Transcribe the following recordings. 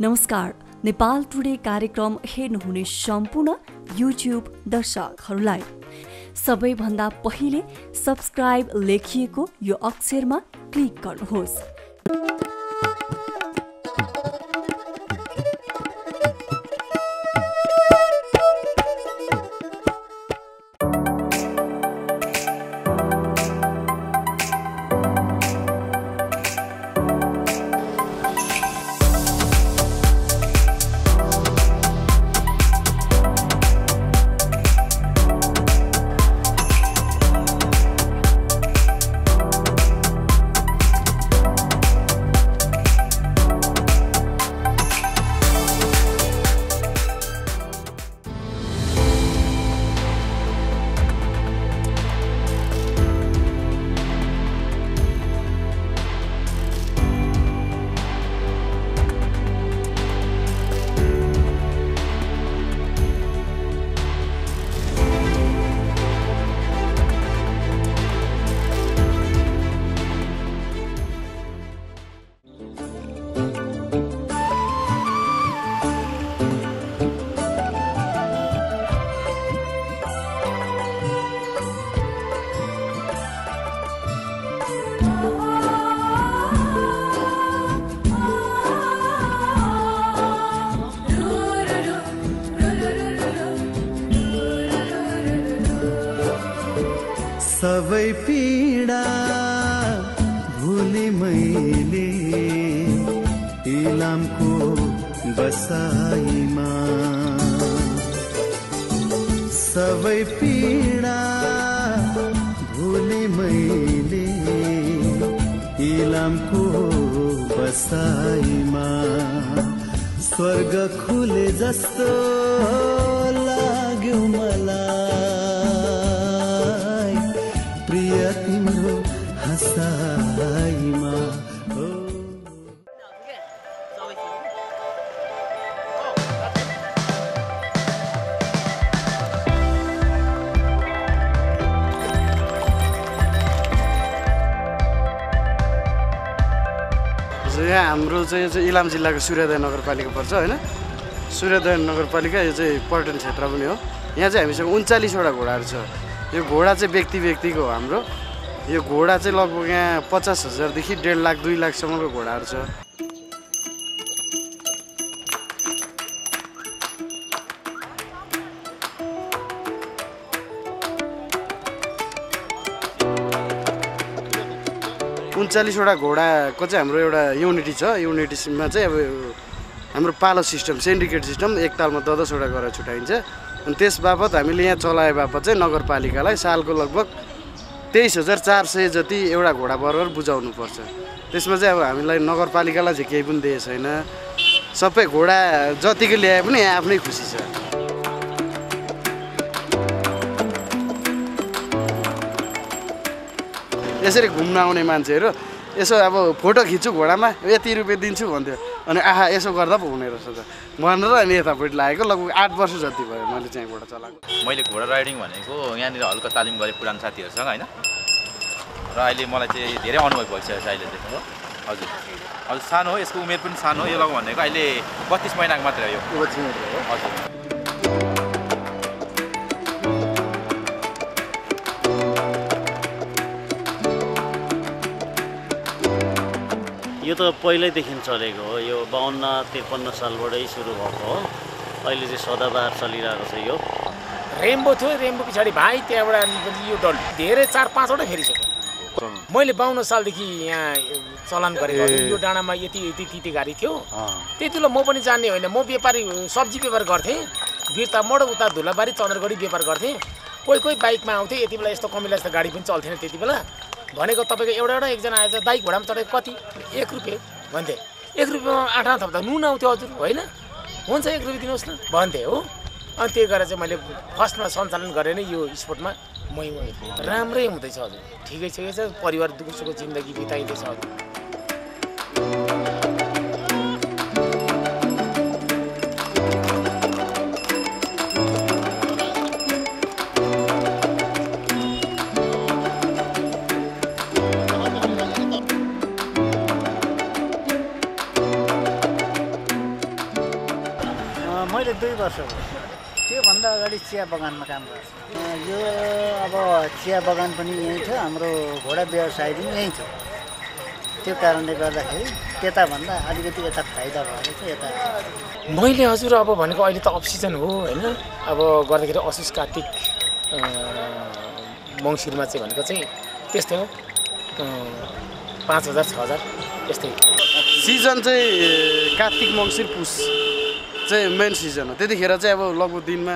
नमस्कार नेपाल टुडे कार्यक्रम हेर्नुहुने सम्पूर्ण युट्युब दर्शकहरूलाई। सबैभन्दा पहिले सब्सक्राइब लेखिएको यो अक्षरमा क्लिक गर्नुहोस्। सबै पीडा भुले मैले। इलामको बसाइमा। सबै पीडा भुले मैले। इलामको बसाइमा। स्वर्ग खुले जस्तो लाग्यो मलाई। यहाँ हाम्रो चाहिँ यो चाहिँ इलाम जिल्लाको सूर्योदय नगरपालिका पर्छ होइन? सूर्योदय नगरपालिका यो चाहिँ पर्यटन क्षेत्र पनि हो। यहाँ चाहिँ हामीसँग उन्चालिसवटा घोडाहरू छ। यो घोडा चाहिँ व्यक्ति व्यक्तिको हाम्रो। यो घोडा चाहिँ लगभग यहाँ पचास हजारदेखि डेढ लाख दुई लाखसम्मको घोडाहरू छ। उन्चालिसवटा घोडाको चाहिँ हाम्रो एउटा युनिटी छ। युनिटीमा चाहिँ अब हाम्रो पालो सिस्टम सेन्डिकेट सिस्टम एक तालमा दस दसवटा गरेर छुट्याइन्छ। अनि त्यस बापत हामीले यहाँ चलाए बापत चाहिँ नगरपालिकालाई सालको लगभग तेइस हजार चार सय जति एउटा घोडा बराबर बुझाउनु पर्छ त्यसमा चाहिँ अब हामीलाई नगरपालिकालाई चाहिँ केही पनि दिएको छैन। सबै घोडा जतिको ल्याए पनि यहाँ आफ्नै खुसी छ। यसरी घुम्न आउने मान्छेहरू यसो अब फोटो खिच्छु घोडामा यति रुपियाँ दिन्छु भन्थ्यो। अनि आहा यसो गर्दा पो हुने रहेछ त। भनेर अनि यतापट्टि लागेको लगभग आठ वर्ष जति भयो मैले चाहिँ घोडा चलाएको। मैले घोडा राइडिङ भनेको यहाँनिर हल्का तालिम गरेँ पुरानो साथीहरूसँग होइन? र अहिले मलाई चाहिँ धेरै अनुभव भइसकेको छ अहिले चाहिँ हजुर। हजुर सानो हो यसको उमेर पनि सानो हो यो लगभग भनेको अहिले बत्तिस महिनाको मात्रै हो यो। हजुर। त पहिल्यैदेखि चलेको हो। यो बाहन्न त्रिपन्न सालबाटै सुरु भएको हो। अहिले चाहिँ सदाबहार चलिरहेको छ यो। रेम्बो थियो रेम्बो पछाडि भाइ त्यहाँबाट यो डल धेरै चार पाँचवटा फेरिसक्यो। मैले बाहन्न सालदेखि यहाँ चलान गरेको। यो डाँडामा यति यति तिते गाडी थियो। त्यति बेला म पनि जान्ने होइन। म व्यापारी सब्जी व्यापार गर्थेँ। बिर्तामोड उता धुलाबारी चन्द्रगढी व्यापार गर्थेँ। कोही कोही बाइकमा आउँथेँ। यति बेला यस्तो कमिला जस्तो गाडी पनि चल्थेन त्यति बेला। भनेको तपाईँको एउटा एउटा एकजना आएछ दाइ घोडामा चढेको कति? एक रुपियाँ। भन्थे एक रुपियाँमा आठ आठ थप्दा नुन आउँथ्यो हजुर होइन? हुन्छ एक रुपियाँ दिनुहोस् न। भन्थे हो। अनि त्यही गरेर चाहिँ मैले फर्स्टमा सञ्चालन गरेँ नै यो स्पोर्टमा। मै राम्रै हुँदैछ हजुर। ठिकै छ परिवार दुःख सुखको जिन्दगी बिताइँदैछ हजुर। मैले दुई वर्ष भयो त्योभन्दा अगाडि चिया बगानमा काम गर्थेँ अ, यो अब चिया बगान पनि यहीँ थियो हाम्रो घोडा व्यवसाय पनि यहीँ थियो त्यो कारणले गर्दाखेरि त्यताभन्दा अलिकति यता फाइदा भएर चाहिँ यता मैले हजुर अब भनेको अहिले त अफ सिजन हो होइन? अब गर्दाखेरि असोज कार्तिक मङ्सिरमा चाहिँ भनेको चाहिँ त्यस्तै हो। पाँच हजार छ हजार त्यस्तै सिजन चाहिँ कार्तिक मङ्सिर पुस चाहिँ मेन सिजन हो। त्यतिखेर चाहिँ अब लगभग दिनमा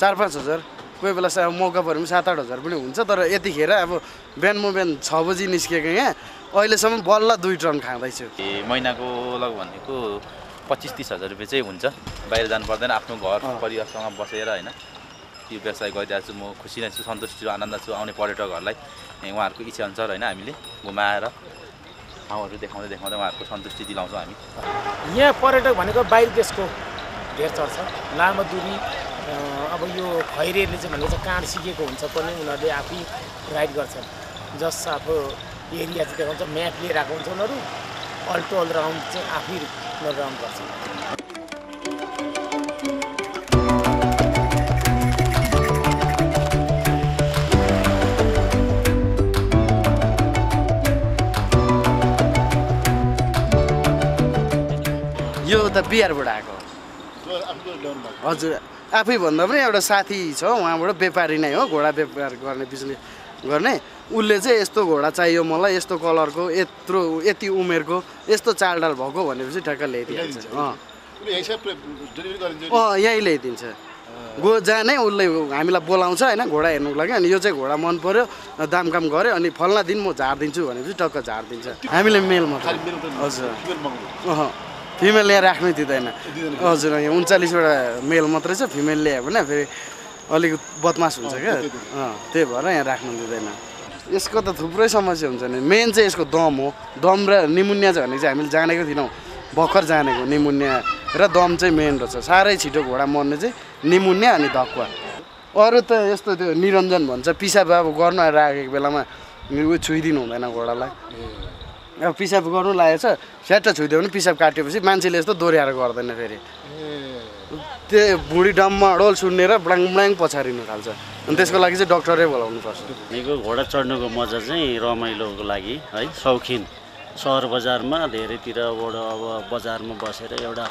चार पाँच हजार कोही बेला चाहिँ अब मौका पऱ्यो भने सात आठ हजार पनि हुन्छ तर यतिखेर अब बिहान म बिहान छ बजी निस्केको यहाँ अहिलेसम्म बल्ल दुई टन खाँदैछु। ए, महिनाको लग भनेको पच्चिस तिस हजार रुपियाँ चाहिँ हुन्छ। बाहिर जानु पर्दैन आफ्नो घर। परिवारसँग बसेर होइन। यो व्यवसाय गरिरहेको छु म खुसी नै छु सन्तुष्ट छु आनन्द छु आउने पर्यटकहरूलाई उहाँहरूको इच्छा अनुसार होइन हामीले घुमाएर ठाउँहरू देखाउँदै देखाउँदै उहाँहरूको सन्तुष्टि दिलाउँछौँ हामी। यहाँ पर्यटक भनेको बाहिर देशको धेर चढ्छ लामो दुरी अब यो खैरेहरूले चाहिँ भनेको चाहिँ काँड सिकेको हुन्छ पनि उनीहरूले आफै राइड गर्छन्। जस अब एरिया चाहिँ देखाउँछ म्याप लिएर आएको हुन्छ उनीहरू। अल्टो अल राउन्ड चाहिँ आफै उनीहरू राउन्ड गर्छ यो त बिहारबाट आएको। हजुर आफै भन्दा पनि एउटा साथी छ उहाँबाट व्यापारी नै हो घोडा व्यापार गर्ने बिजनेस गर्ने। उसले चाहिँ यस्तो घोडा चाहियो मलाई यस्तो कलरको यत्रो यति उमेरको यस्तो चालडाल भएको भनेपछि ठ्याक्क ल्याइदिइहाल्छ अँ। यहीँ ल्याइदिन्छ। गो जहाँ नै उसले हामीलाई बोलाउँछ होइन घोडा हेर्नुको लागि अनि यो चाहिँ घोडा मन पऱ्यो दाम काम गऱ्यो अनि फल्ना दिन म झारिदिन्छु भनेपछि टक्क झारिदिन्छ। हामीले मेल मात्रै हजुर। फिमेल यहाँ राख्नै दिँदैन। हजुर यहाँ उन्चालिसवटा मेल मात्रै छ फिमेल ल्यायो भने फेरि अलिक बदमास हुन्छ क्या। अँ त्यही भएर यहाँ राख्नु दिँदैन। यसको त थुप्रै समस्या हुन्छ नि। मेन चाहिँ यसको दम हो। दम र निमुनिया चाहिँ भनेको चाहिँ हामीले जानेको थिएनौँ। भर्खर जानेको निमुनिया र दम चाहिँ मेन रहेछ। साह्रै छिटो घोडा मर्ने चाहिँ निमुनिया अनि धक्वा। अरू त यस्तो त्यो निरञ्जन भन्छ। पिसाब अब गर्नु राखेको बेलामा उयो छुइदिनु हुँदैन घोडालाई। अब पिसाब गर्नु लागेको छ। स्याट्ट छुइदियो भने पिसाब काटेपछि मान्छेले यस्तो दोहोऱ्याएर गर्दैन फेरि। त्यो भुँडी डममा डोल सुन्नेर ब्लाङ ब्लाङ पछारिनु थाल्छ। अनि त्यसको लागि चाहिँ डक्टरै बोलाउनु पर्छ। भनेको घोडा चढ्नुको मजा चाहिँ रमाइलोको लागि है सौखिन। सहर बजारमा धेरैतिरबाट अब बजारमा बसेर एउटा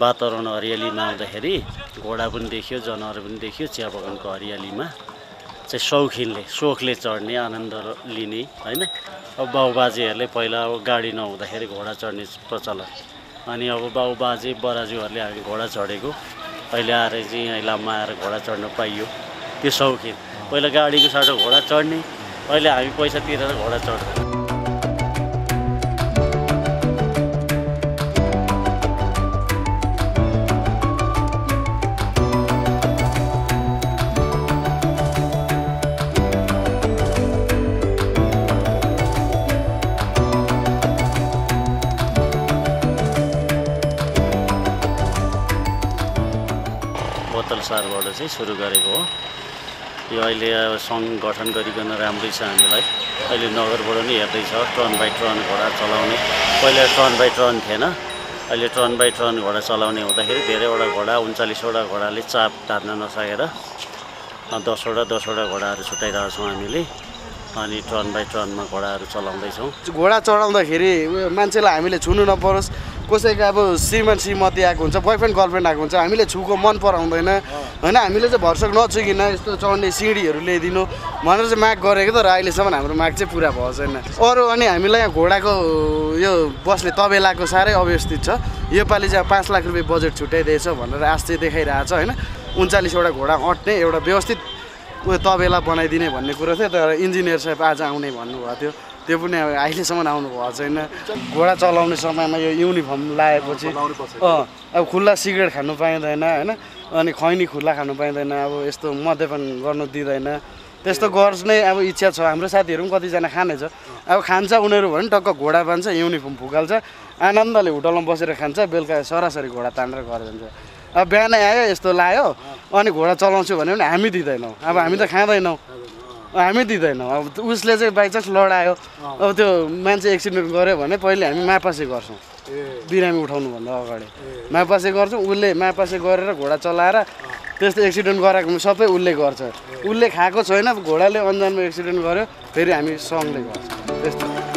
वातावरण हरियालीमा आउँदाखेरि घोडा पनि देखियो जनावर पनि देखियो चिया बगानको हरियालीमा। चाहिँ सौखिनले सोखले चढ्ने आनन्द लिने होइन? अब बाउबाजेहरूले पहिला अब गाडी नहुँदाखेरि घोडा चढ्ने प्रचलन। अनि अब बाउबाजे बराजुहरूले हामी घोडा चढेको। अहिले आएर चाहिँ यहाँ इलाममा आएर घोडा चढ्न पाइयो। त्यो सौखिन। पहिला गाडीको साटो घोडा चढ्ने अहिले हामी पैसा तिरेर घोडा चढ्छौँ बोतल सारबाट चाहिँ सुरु गरेको हो। यो अहिले अब सङ्घ गठन गरिकन राम्रै छ हामीलाई। अहिले नगरबाट नि हेर्दैछ टर्न बाई टर्न घोडा चलाउने। पहिला टर्न बाई टर्न थिएन। अहिले टर्न बाई टर्न घोडा चलाउने हुँदाखेरि धेरैवटा घोडा उन्चालिसवटा घोडाले चाप तार्न नसकेर दसवटा दसवटा घोडाहरू छुट्याइरहेको छौँ हामीले। अनि टर्न बाई टर्नमा घोडाहरू चलाउँदैछौँ। घोडा चढाउँदाखेरि मान्छेलाई हामीले छुनु नपरोस्। कसैको अब श्रीमान श्रीमती आएको हुन्छ बोयफ्रेन्ड गर्लफ्रेन्ड आएको हुन्छ हामीले छुको मन पराउँदैन। होइन हामीले चाहिँ भरसक नछुकिन यस्तो चढ्ने सिँढीहरू ल्याइदिनु भनेर चाहिँ माग गरेको तर अहिलेसम्म हाम्रो माग चाहिँ पुरा भएको छैन। अरू अनि हामीलाई यहाँ घोडाको यो बस्ने तबेलाको साह्रै अव्यवस्थित छ। योपालि चाहिँ पाँच लाख रुपियाँ बजेट छुट्याइदिएछ भनेर आश चाहिँ छ होइन? उन्चालिसवटा घोडा अट्ने एउटा व्यवस्थित उयो तबेला बनाइदिने भन्ने कुरो थियो तर इन्जिनियर साहेब आज आउने भन्नुभएको थियो। त्यो पनि अब अहिलेसम्म आउनु भएको छैन। घोडा चलाउने समयमा यो युनिफर्म लगाएपछि अँ अब खुल्ला सिगरेट खानु पाइँदैन होइन? अनि खैनी खुल्ला खानु पाइँदैन अब यस्तो मद्यपान गर्नु दिँदैन। त्यस्तो गर्नै अब इच्छा छ। हाम्रो साथीहरू पनि कतिजना खाने छ अब खान्छ उनीहरू भने टक्क घोडा बान्छ युनिफर्म फुकाल्छ आनन्दले होटलमा बसेर खान्छ बेलुका सरासरी घोडा तानेर घर जान्छ। अब बिहानै आयो यस्तो लायो। अनि घोडा चलाउँछु भन्यो भने हामी दिँदैनौँ। अब हामी त खाँदैनौँ। हामी दिँदैनौँ। अब उसले चाहिँ बाइचान्स लडायो। अब त्यो मान्छे एक्सिडेन्ट गऱ्यो भने पहिले हामी मापासी गर्छौँ। बिरामी उठाउनुभन्दा अगाडि। मापासे गर्छौँ उसले मापासे गरेर घोडा चलाएर त्यस्तो एक्सिडेन्ट गराएको सबै उसले गर्छ। उसले खाएको छैन घोडाले अन्जानमा एक्सिडेन्ट गर्यो फेरि हामी सङ्घले गर्छौँ। त्यस्तो।